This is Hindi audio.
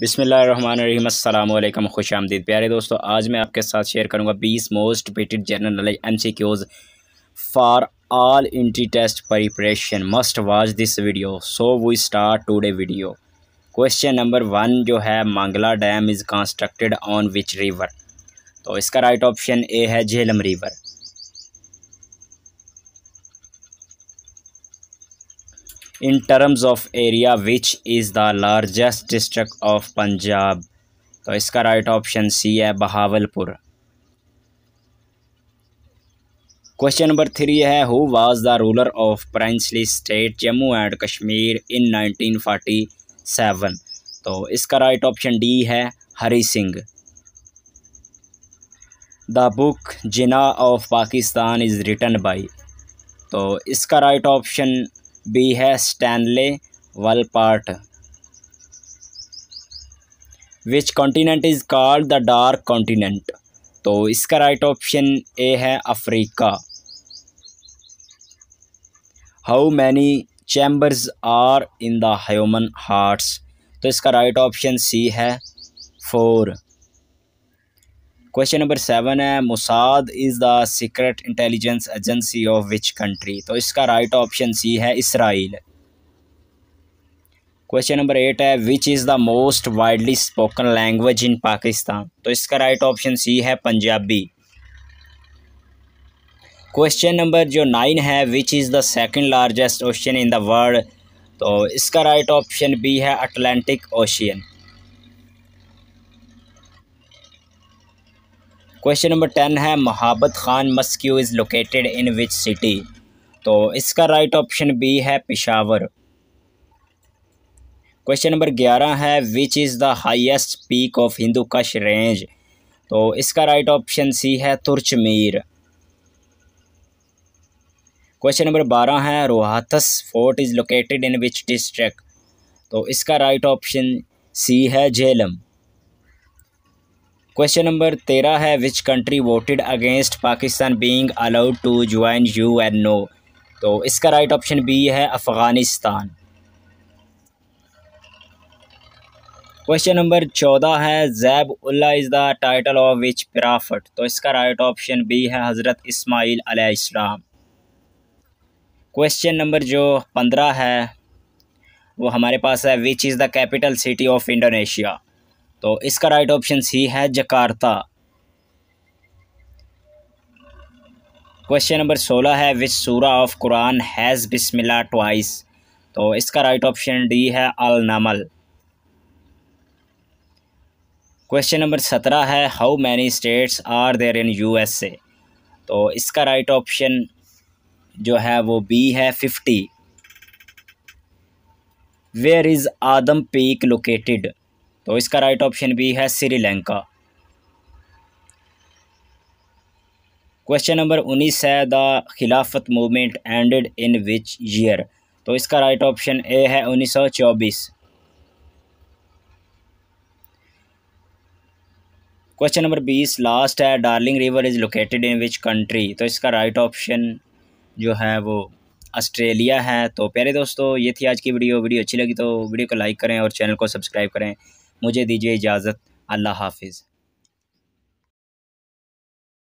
बिसमीम खुश आमदीद। प्यारे दोस्तों, आज मैं आपके साथ शेयर करूँगा 20 most repeated general knowledge M C Qs for all entry test preparation. Must watch this video. So we start today video. Question number one जो है, Mangla dam is constructed on which river? तो इसका राइट ऑप्शन ए है Jhelum river. In terms of area, which is the largest district of Punjab तो इसका राइट ऑप्शन सी है बहावलपुर क्वेश्चन नंबर थ्री है who was the ruler of princely state Jammu and Kashmir in 1947 तो इसका राइट ऑप्शन डी है Hari Singh the book Jinnah of Pakistan is written by तो इसका राइट ऑप्शन बी है Stanley Wolpert. Which continent is called the dark continent तो इसका राइट ऑप्शन ए है Africa. How many chambers are in the human hearts तो इसका राइट ऑप्शन सी है फोर क्वेश्चन नंबर सेवन है Mossad is the secret intelligence agency of which country तो इसका राइट ऑप्शन सी है इसराइल क्वेश्चन नंबर एट है which is the most widely spoken language in Pakistan तो इसका राइट ऑप्शन सी है पंजाबी क्वेश्चन नंबर जो नाइन है which is the second largest ocean in the world तो इसका राइट ऑप्शन बी है Atlantic ocean question number ten है Mohabbat Khan mosque is located in which city तो इसका राइट ऑप्शन बी है पिशावर क्वेश्चन नंबर ग्यारह है which is the highest peak of Hindu Kush range तो इसका राइट ऑप्शन सी है तुर्चमीर क्वेश्चन नंबर बारह है Rohtas fort is located in which district तो इसका राइट ऑप्शन सी है झेलम क्वेश्चन नंबर तेरह है which country voted against Pakistan being allowed to join U N O तो इसका राइट ऑप्शन बी है अफ़गानिस्तान। क्वेश्चन नंबर चौदह है Zabihullah is the title of which prophet तो इसका राइट ऑप्शन बी है हज़रत इस्माईल अलैहिस्सलाम क्वेश्चन नंबर जो पंद्रह है, वो हमारे पास है which is the capital city of Indonesia तो इसका राइट ऑप्शन सी है जकार्ता। क्वेश्चन नंबर सोलह है which surah of Quran has Bismillah twice तो इसका राइट ऑप्शन डी है अल नमल क्वेश्चन नंबर सत्रह है how many states are there in USA तो इसका राइट ऑप्शन जो है, वो बी है fifty where is Adam peak located तो इसका राइट ऑप्शन भी है श्रीलंका। क्वेश्चन नंबर उन्नीस है the Khilafat movement ended in which year तो इसका राइट ऑप्शन ए है उन्नीस सौ चौबीस। क्वेश्चन नंबर बीस लास्ट है Darling river is located in which country तो इसका राइट ऑप्शन जो है वो ऑस्ट्रेलिया है। तो प्यारे दोस्तों, ये थी आज की वीडियो वीडियो अच्छी लगी तो वीडियो को लाइक करें और चैनल को सब्सक्राइब करें। मुझे दीजिए इजाज़त। अल्लाह हाफिज़।